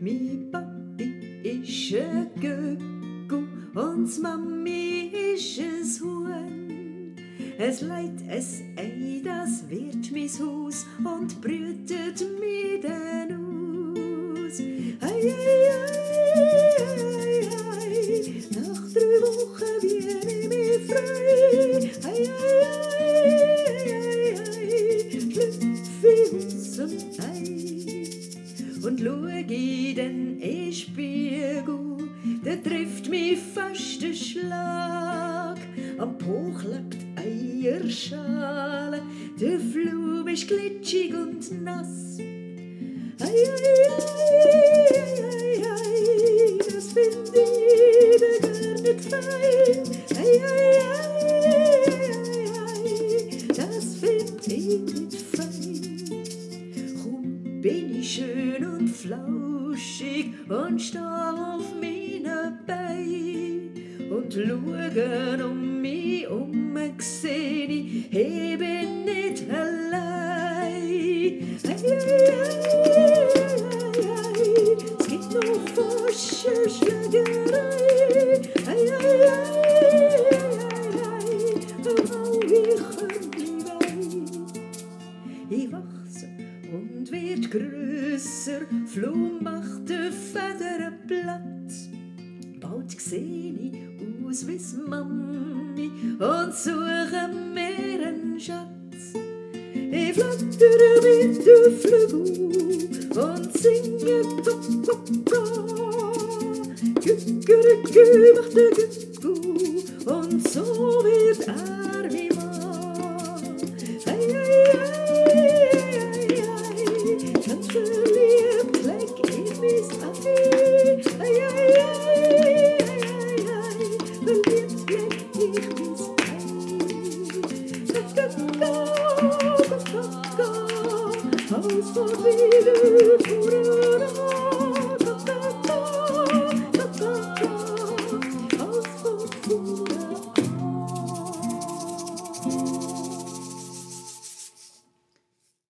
Mi Papi ist ein Göcku und Mami ist ein Huhn. Es leiht es Ei, das wird mis Haus und brütet mi den aus. Ei, ei, ei, und in den E-Spiegel, der trifft mich fast der Schlag. Am Po klebt Eierschale, der Flum ist glitschig und nass. Ei, ei, ei, ei, ei, das find ich gar nicht fein. Ei, ei, ei, bin ich schön und flauschig und steh auf meine Beine und schaue um mich um, seh ich, ich bin nicht allein. Ei, ei, ei, es gibt noch frische Schlägerei. Ei, ei, ei, ei, ei, oh, ich wein. Ich wachse und wird grösser, Flum macht de Federn platt. Bald seh ich aus wie's Mami und suche mir einen Schatz. Ich flattere mit de Flügel und singe Go, Go, Go. Gückerücke macht de Gücku go, go, go, go, go,